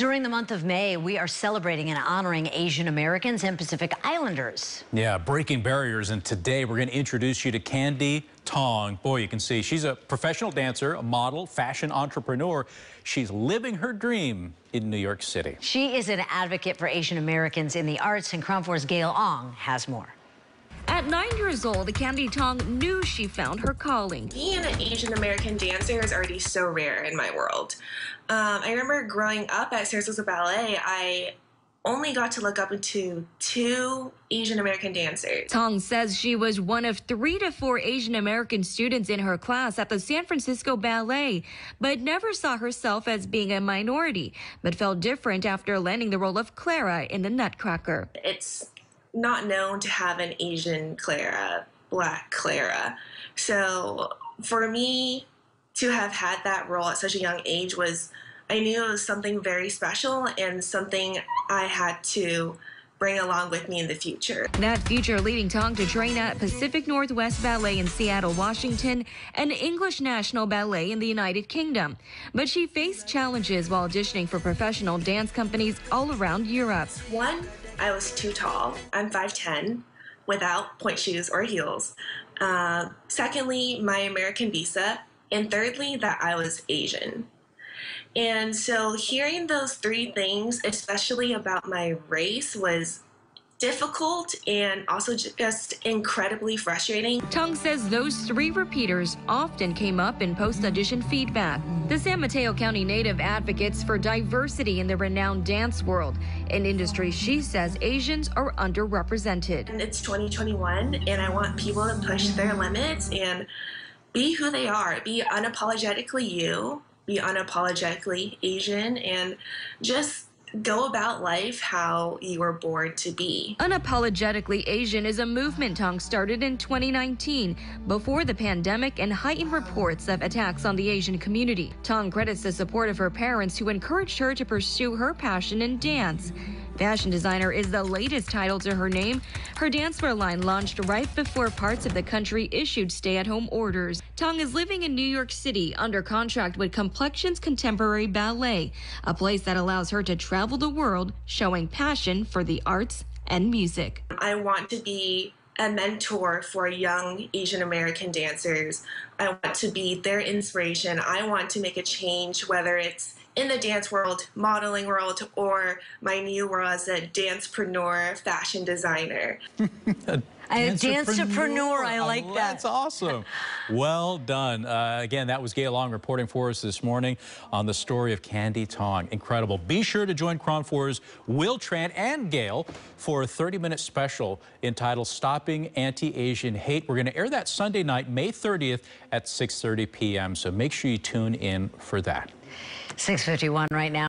During the month of May, we are celebrating and honoring Asian Americans and Pacific Islanders. Yeah, breaking barriers. And today we're going to introduce you to Candy Tong. Boy, you can see she's a professional dancer, a model, fashion entrepreneur. She's living her dream in New York City. She is an advocate for Asian Americans in the arts, and 4's Gayle Ong has more. At nine years old, Candy Tong knew she found her calling. Being an Asian American dancer is already so rare in my world. Um, I remember growing up at Sarasota Ballet, I only got to look up into two Asian American dancers. Tong says she was one of three to four Asian American students in her class at the San Francisco Ballet, but never saw herself as being a minority, but felt different after landing the role of Clara in The Nutcracker. It's not known to have an Asian Clara, black Clara. So for me to have had that role at such a young age was, I knew it was something very special and something I had to bring along with me in the future. That future leading Tong to train at Pacific Northwest Ballet in Seattle, Washington, and English National Ballet in the United Kingdom. But she faced challenges while auditioning for professional dance companies all around Europe. One, I was too tall. I'm 5'10 without pointe shoes or heels. Uh, secondly, my American visa. And thirdly, that I was Asian. And so hearing those three things, especially about my race, was difficult and also just incredibly frustrating. Tong says those three repeaters often came up in post audition feedback. The San Mateo County native advocates for diversity in the renowned dance world, an industry she says Asians are underrepresented. And it's 2021, and I want people to push their limits and be who they are, be unapologetically you, be unapologetically Asian, and just go about life how you were born to be. Unapologetically Asian is a movement Tong started in 2019 before the pandemic and heightened reports of attacks on the Asian community. Tong credits the support of her parents who encouraged her to pursue her passion in dance. Fashion designer is the latest title to her name. Her dancewear line launched right before parts of the country issued stay at home orders. Tong is living in New York City under contract with Complexions Contemporary Ballet, a place that allows her to travel the world showing passion for the arts and music. I want to be a mentor for young Asian American dancers. I want to be their inspiration. I want to make a change, whether it's in the dance world, modeling world, or my new world as a dancepreneur, fashion designer. A dancepreneur, I like that. That's awesome. well done. Uh, again, that was Gayle Ong reporting for us this morning on the story of Candy Tong. Incredible. Be sure to join KRON 4's Will Tran and Gayle for a 30-minute special entitled Stopping Anti-Asian Hate. We're going to air that Sunday night, May 30th at 6.30 p.m., so make sure you tune in for that. 651 right now.